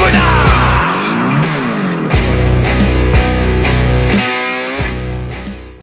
Winner!